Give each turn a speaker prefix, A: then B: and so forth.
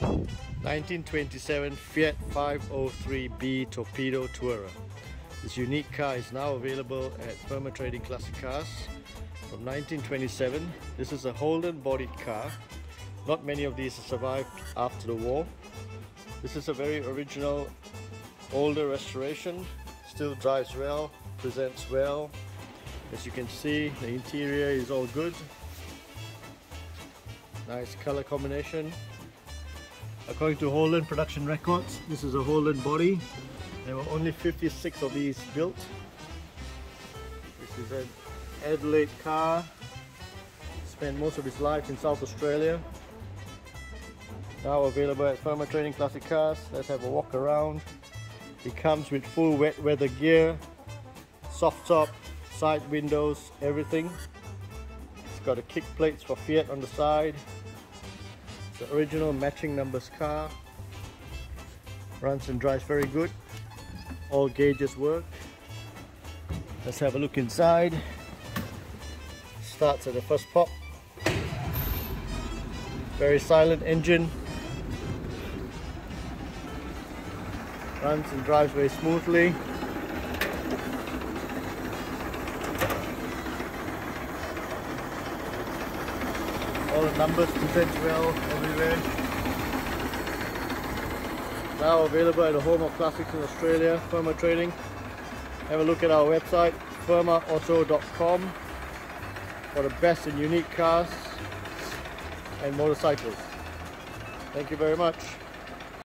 A: 1927 Fiat 503B Torpedo Tourer. This unique car is now available at Firma Trading Classic Cars from 1927. This is a Holden bodied car. Not many of these survived after the war. This is a very original older restoration. Still drives well, presents well. As you can see, the interior is all good. Nice color combination. According to Holden production records, this is a Holden body. There were only 56 of these built. This is an Adelaide car. Spent most of his life in South Australia. Now available at Firma Trading Classic Cars. Let's have a walk around. It comes with full wet weather gear, soft top, side windows, everything. It's got a kick plates for Fiat on the side. The original matching numbers car. Runs and drives very good. All gauges work. Let's have a look inside. Starts at the first pop. Very silent engine. Runs and drives very smoothly. Numbers present well everywhere. Now available at the home of classics in Australia, Firma Trading. Have a look at our website, firmaauto.com for the best and unique cars and motorcycles. Thank you very much.